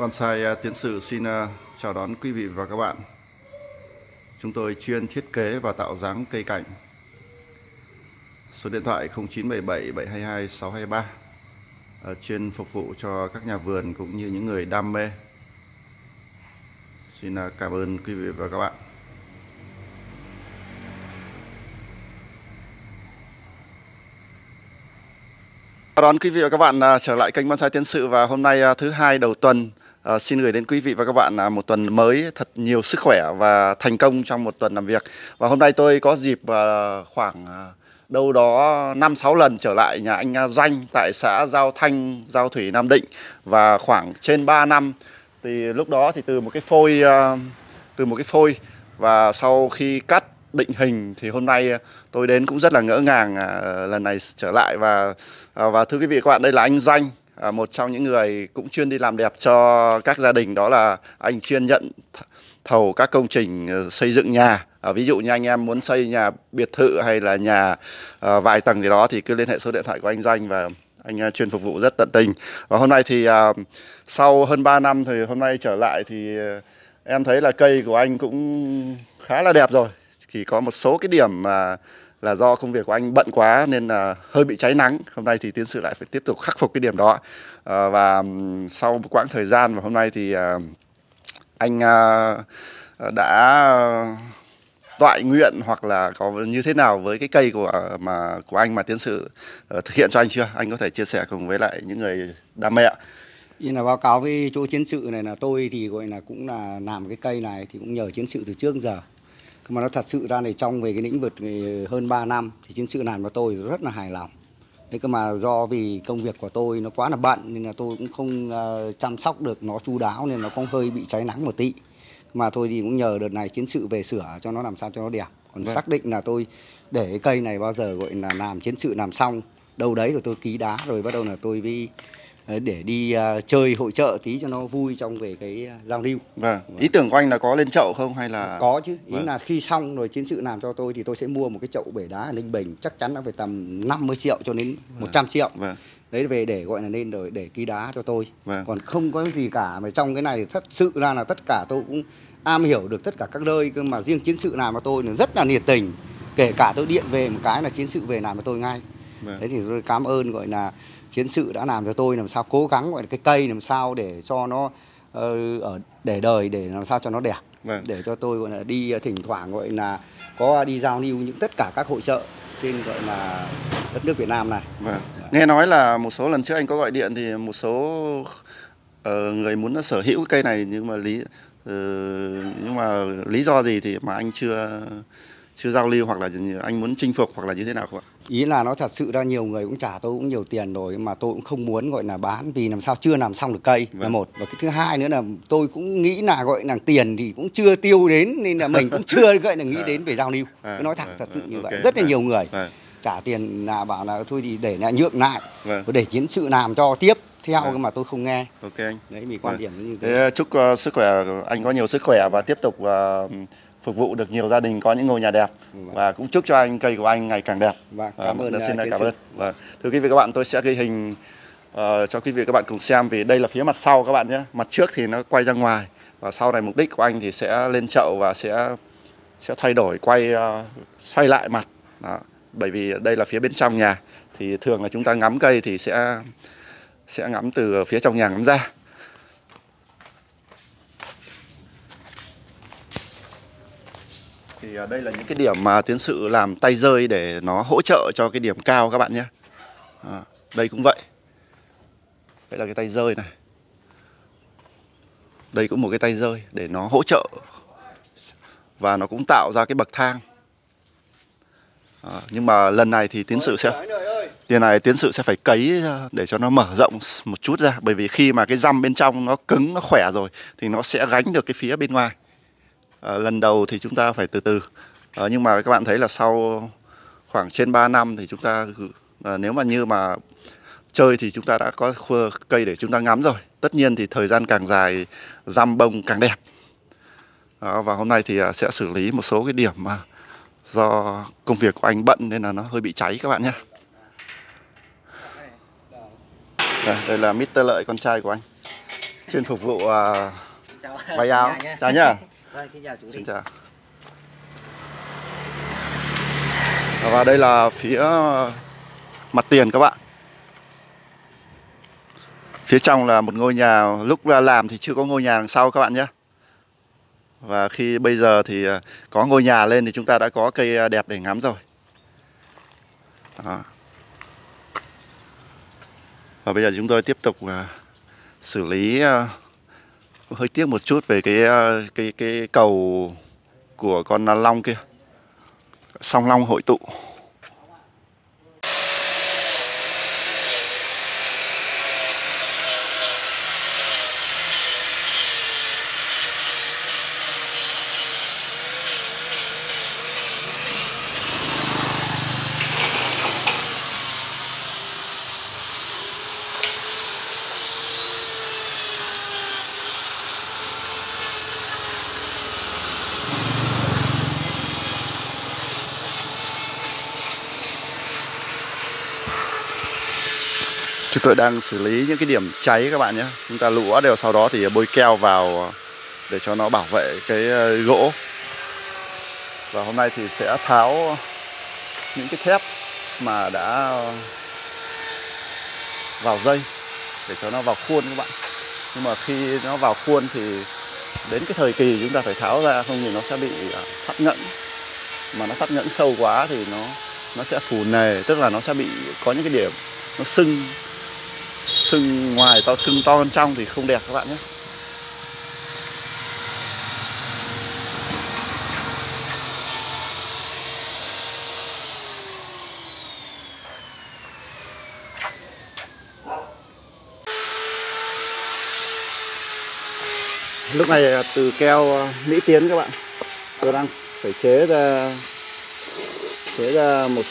Bonsai à, Tiến Sự xin à, chào đón quý vị và các bạn. Chúng tôi chuyên thiết kế và tạo dáng cây cảnh. Số điện thoại 0977 722 623 chuyên phục vụ cho các nhà vườn cũng như những người đam mê. Xin à, cảm ơn quý vị và các bạn. Chào đón quý vị và các bạn trở lại kênh Bonsai Tiến Sự và hôm nay thứ hai đầu tuần À, xin gửi đến quý vị và các bạn à, một tuần mới thật nhiều sức khỏe và thành công trong một tuần làm việc. Và hôm nay tôi có dịp à, khoảng à, đâu đó 5-6 lần trở lại nhà anh à, Doanh tại xã Giao Thanh, Giao Thủy, Nam Định. Và khoảng trên 3 năm thì lúc đó thì từ một cái phôi à, từ một cái phôi và sau khi cắt định hình thì hôm nay tôi đến cũng rất là ngỡ ngàng lần này trở lại. Và và thưa quý vị và các bạn đây là anh Doanh À, một trong những người cũng chuyên đi làm đẹp cho các gia đình đó là anh chuyên nhận thầu các công trình ờ, xây dựng nhà. À, ví dụ như anh em muốn xây nhà biệt thự hay là nhà à, vài tầng gì đó thì cứ liên hệ số điện thoại của anh Doanh và anh ờ, chuyên phục vụ rất tận tình. Và hôm nay thì à, sau hơn 3 năm thì hôm nay trở lại thì em thấy là cây của anh cũng khá là đẹp rồi. Chỉ có một số cái điểm mà là do công việc của anh bận quá nên là hơi bị cháy nắng. Hôm nay thì tiến sự lại phải tiếp tục khắc phục cái điểm đó. À, và sau một quãng thời gian và hôm nay thì à, anh à, đã toại nguyện hoặc là có như thế nào với cái cây của mà của anh mà tiến sự thực hiện cho anh chưa? Anh có thể chia sẻ cùng với lại những người đam mê ạ. Như là báo cáo với chỗ chiến sự này là tôi thì gọi là cũng là làm cái cây này thì cũng nhờ chiến sự từ trước giờ mà nó thật sự ra này trong về cái lĩnh vực hơn 3 năm thì chiến sự làm của tôi rất là hài lòng. Thế cơ mà do vì công việc của tôi nó quá là bận nên là tôi cũng không uh, chăm sóc được nó chu đáo nên nó cũng hơi bị cháy nắng một tí. Mà thôi thì cũng nhờ đợt này chiến sự về sửa cho nó làm sao cho nó đẹp. Còn vâng. xác định là tôi để cái cây này bao giờ gọi là làm chiến sự làm xong đâu đấy rồi tôi ký đá rồi bắt đầu là tôi với để đi uh, chơi hội trợ tí cho nó vui trong về cái uh, giao lưu. Vâng. Ý tưởng của anh là có lên chậu không hay là có chứ. Ý vâng. là khi xong rồi chiến sự làm cho tôi thì tôi sẽ mua một cái chậu bể đá ở Ninh Bình chắc chắn nó phải tầm 50 triệu cho đến vâng. 100 triệu. Vâng. Đấy về để gọi là nên rồi để ký đá cho tôi. Vâng. Còn không có gì cả mà trong cái này thật sự ra là tất cả tôi cũng am hiểu được tất cả các nơi cơ mà riêng chiến sự làm cho tôi là rất là nhiệt tình. Kể cả tôi điện về một cái là chiến sự về làm cho tôi ngay. Vâng. Đấy thì tôi cảm ơn gọi là chiến sự đã làm cho tôi làm sao cố gắng gọi là cái cây làm sao để cho nó uh, ở để đời để làm sao cho nó đẹp vâng. để cho tôi gọi là đi thỉnh thoảng gọi là có đi giao lưu những tất cả các hội trợ trên gọi là đất nước Việt Nam này. Vâng. Nghe nói là một số lần trước anh có gọi điện thì một số uh, người muốn sở hữu cái cây này nhưng mà lý uh, nhưng mà lý do gì thì mà anh chưa chưa giao lưu hoặc là anh muốn chinh phục hoặc là như thế nào không ạ? Ý là nó thật sự ra nhiều người cũng trả tôi cũng nhiều tiền rồi mà tôi cũng không muốn gọi là bán vì làm sao chưa làm xong được cây vâng. là một và cái thứ hai nữa là tôi cũng nghĩ là gọi là tiền thì cũng chưa tiêu đến nên là mình cũng chưa gọi là nghĩ à. đến về giao lưu. À, nói thẳng à, thật sự như vậy. Rất là nhiều người trả tiền là bảo là thôi thì để lại nhượng lại vâng. để chiến sự làm cho tiếp theo vâng. mà tôi không nghe. Ok anh. Đấy vì quan vâng. điểm như thế. thế chúc uh, sức khỏe anh có nhiều sức khỏe và tiếp tục uh, phục vụ được nhiều gia đình có những ngôi nhà đẹp vâng. và cũng chúc cho anh cây của anh ngày càng đẹp. Vâng, cảm ơn. Xin cảm ơn. Vâng. Thưa quý vị các bạn, tôi sẽ ghi hình uh, cho quý vị các bạn cùng xem vì đây là phía mặt sau các bạn nhé. Mặt trước thì nó quay ra ngoài và sau này mục đích của anh thì sẽ lên chậu và sẽ sẽ thay đổi quay uh, xoay lại mặt. Đó. Bởi vì đây là phía bên trong nhà thì thường là chúng ta ngắm cây thì sẽ sẽ ngắm từ phía trong nhà ngắm ra. Thì à, đây là những cái điểm mà tiến sự làm tay rơi để nó hỗ trợ cho cái điểm cao các bạn nhé. À, đây cũng vậy. Đây là cái tay rơi này. Đây cũng một cái tay rơi để nó hỗ trợ và nó cũng tạo ra cái bậc thang. À, nhưng mà lần này thì tiến sự sẽ tiền này tiến sự sẽ phải cấy để cho nó mở rộng một chút ra bởi vì khi mà cái răm bên trong nó cứng nó khỏe rồi thì nó sẽ gánh được cái phía bên ngoài à, lần đầu thì chúng ta phải từ từ. À, nhưng mà các bạn thấy là sau khoảng trên 3 năm thì chúng ta à, nếu mà như mà chơi thì chúng ta đã có cây để chúng ta ngắm rồi. Tất nhiên thì thời gian càng dài răm bông càng đẹp. Đó, và hôm nay thì sẽ xử lý một số cái điểm mà do công việc của anh bận nên là nó hơi bị cháy các bạn nhé. Đây, đây là Mr. Lợi con trai của anh. Chuyên phục vụ uh, váy áo. Chào nhá vâng xin chào chú xin chào. Và đây là phía mặt tiền các bạn. Phía trong là một ngôi nhà lúc làm thì chưa có ngôi nhà đằng sau các bạn nhé. Và khi bây giờ thì à, có ngôi nhà lên thì chúng ta đã có cây à, đẹp để ngắm rồi. Đó. và bây giờ chúng tôi tiếp tục xử lý hơi tiếc một chút về cái ờ, cái cái cầu của con long kia. Song long hội tụ. Chúng tôi đang xử lý những cái điểm cháy các bạn nhé. Chúng ta lũa đều, sau đó thì bôi keo vào để cho nó bảo vệ cái ờ, gỗ. Và hôm nay thì sẽ tháo những cái thép mà đã vào dây để cho nó vào khuôn các bạn. Nhưng mà khi nó vào khuôn thì đến cái thời kỳ chúng ta phải tháo ra, không thì nó sẽ bị ờ, thắt nhẫn mà nó thắt nhẫn sâu quá thì nó nó sẽ phù nề, tức là nó sẽ bị có những cái điểm nó sưng sưng, ngoài to sưng to hơn trong thì không đẹp các bạn nhé. Lúc này à, từ keo à, mỹ tiến các bạn. Tôi đang phải chế ra chế ra một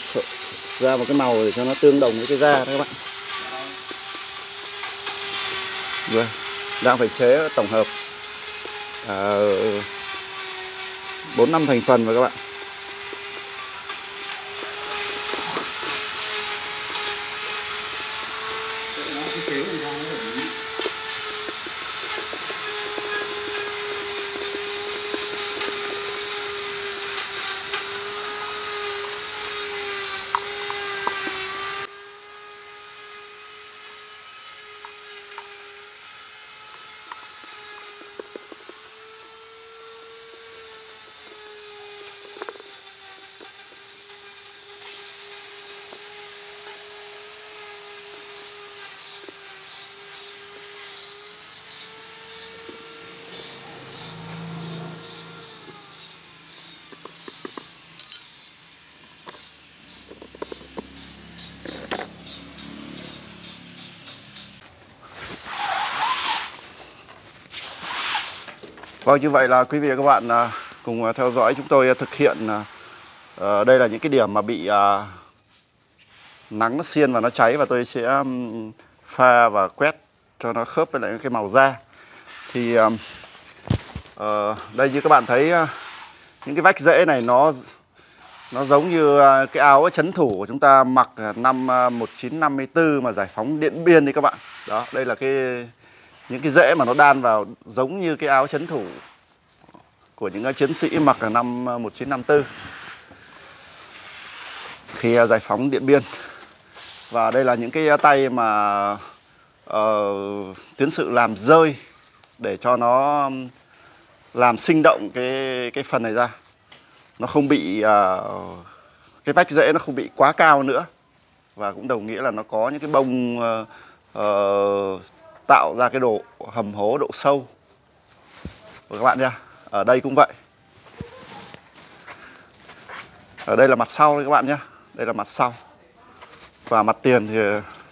ra một cái màu để cho nó tương đồng với cái da các bạn. Vâng, đang phải chế tổng hợp. Ờ, bốn à, năm thành phần rồi các bạn. Vâng, như vậy là quý vị và các bạn à, cùng à, theo dõi chúng tôi à, thực hiện ờ, đây là những cái điểm mà bị nắng nó xiên và nó cháy và tôi sẽ pha và quét cho nó khớp với lại cái màu da. Thì ờ, đây như các bạn thấy những cái vách rễ này nó nó giống như cái áo chấn thủ của chúng ta mặc năm 1954 mà giải phóng Điện Biên đi các bạn. Đó, đây là cái những cái rễ mà nó đan vào giống như cái áo chấn thủ của những à, chiến sĩ mặc ở năm à, 1954 khi à, giải phóng Điện Biên. Và đây là những cái tay mà uh, tiến sự làm rơi để cho nó làm sinh động cái cái phần này ra. Nó không bị uh, cái vách rễ nó không bị quá cao nữa. Và cũng đồng nghĩa là nó có những cái bông uh, uh, tạo ra cái độ hầm hố độ sâu. Của các bạn nha ở đây cũng vậy. Ở đây là mặt sau đấy các bạn nhé đây là mặt sau. Và mặt tiền thì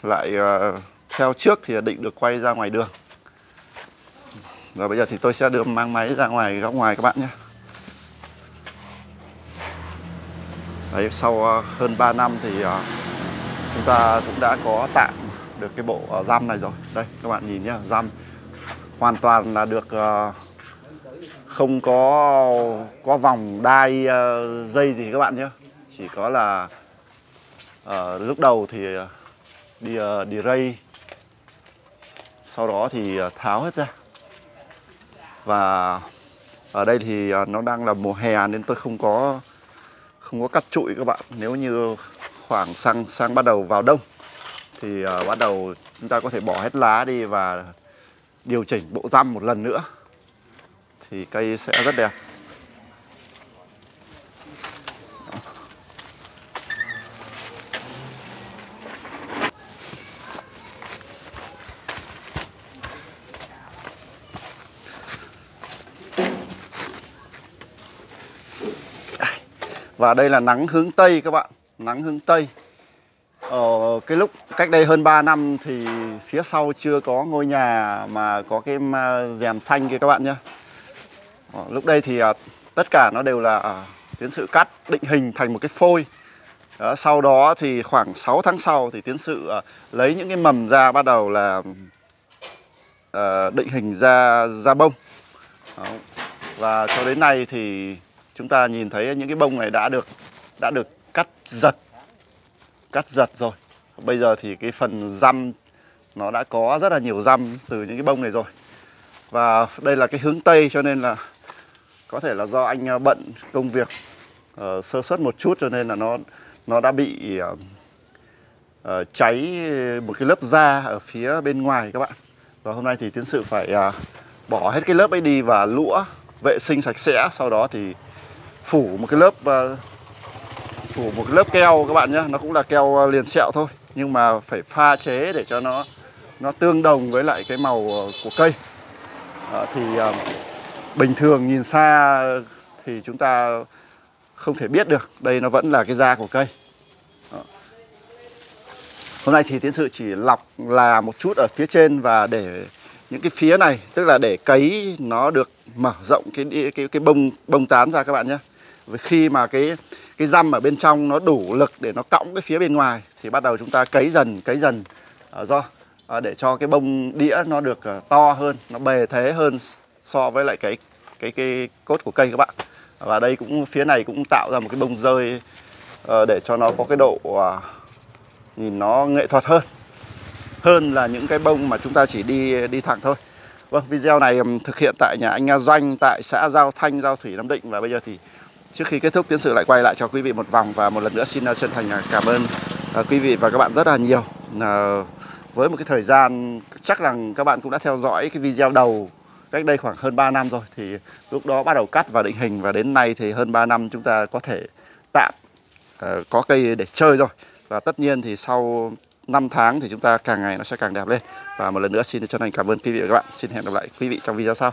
lại uh, theo trước thì định được quay ra ngoài đường. Và bây giờ thì tôi sẽ đưa mang máy ra ngoài góc ngoài các bạn nhé Đấy, sau uh, hơn 3 năm thì uh, chúng ta cũng đã có tạm được cái bộ ờ, uh, răm này rồi. Đây các bạn nhìn nhé răm hoàn toàn là được uh, không có có vòng đai uh, dây gì các bạn nhé chỉ có là uh, lúc đầu thì đi uh, đi ray sau đó thì tháo hết ra. Và ở đây thì nó đang là mùa hè nên tôi không có không có cắt trụi các bạn. Nếu như khoảng sang sang bắt đầu vào đông thì uh, bắt đầu chúng ta có thể bỏ hết lá đi và điều chỉnh bộ răm một lần nữa. Thì cây sẽ rất đẹp. Và đây là nắng hướng Tây các bạn. Nắng hướng Tây ở cái lúc cách đây hơn 3 năm thì phía sau chưa có ngôi nhà mà có cái à, rèm xanh kia các bạn nhé ờ, Lúc đây thì à, tất cả nó đều là à, tiến sự cắt định hình thành một cái phôi. Đó, Sau đó thì khoảng 6 tháng sau thì tiến sự lấy những cái mầm ra bắt đầu là ờ, định hình ra ra bông. Đó. Và cho đến nay thì chúng ta nhìn thấy những cái bông này đã được đã được cắt giật cắt giật rồi. Bây giờ thì cái phần răm nó đã có rất là nhiều răm từ những cái bông này rồi. Và đây là cái hướng tây cho nên là có thể là do anh à, bận công việc uh, sơ suất một chút cho nên là nó nó đã bị uh, uh, cháy một cái lớp da ở phía bên ngoài các bạn. Và hôm nay thì tiến sự phải uh, bỏ hết cái lớp ấy đi và lũa vệ sinh sạch sẽ sau đó thì phủ một cái lớp uh, phủ một cái lớp keo các bạn nhé. Nó cũng là keo ờ, liền sẹo thôi. Nhưng mà phải pha chế để cho nó nó tương đồng với lại cái màu ờ, của cây. À, thì à, bình thường nhìn xa thì chúng ta không thể biết được. Đây nó vẫn là cái da của cây. À. hôm nay thì tiến sự chỉ lọc là một chút ở phía trên và để những cái phía này tức là để cấy nó được mở rộng cái cái cái bông bông tán ra các bạn nhé. Khi mà cái cái răm ở bên trong nó đủ lực để nó cõng cái phía bên ngoài thì bắt đầu chúng ta cấy dần cấy dần. Uh, do uh, để cho cái bông đĩa nó được uh, to hơn nó bề thế hơn so với lại cái cái cái cốt của cây các bạn. Và đây cũng phía này cũng tạo ra một cái bông rơi uh, để cho nó có cái độ uh, nhìn nó nghệ thuật hơn. Hơn là những cái bông mà chúng ta chỉ đi đi thẳng thôi. Vâng, video này thực hiện tại nhà anh Doanh tại xã Giao Thanh, Giao Thủy, Nam Định. Và bây giờ thì Trước khi kết thúc tiến sự lại quay lại cho quý vị một vòng và một lần nữa xin ờ, chân thành ờ, cảm ơn ờ, quý vị và các bạn rất là nhiều. Với một cái thời gian, chắc rằng các bạn cũng đã theo dõi cái video đầu cách đây khoảng hơn 3 năm rồi, thì lúc đó bắt đầu cắt và định hình và đến nay thì hơn 3 năm chúng ta có thể tạm có cây để chơi rồi. Và tất nhiên thì sau 5 tháng thì chúng ta càng ngày nó sẽ càng đẹp lên. Và một lần nữa xin chân thành cảm ơn quý vị và các bạn. Xin hẹn gặp lại quý vị trong video sau.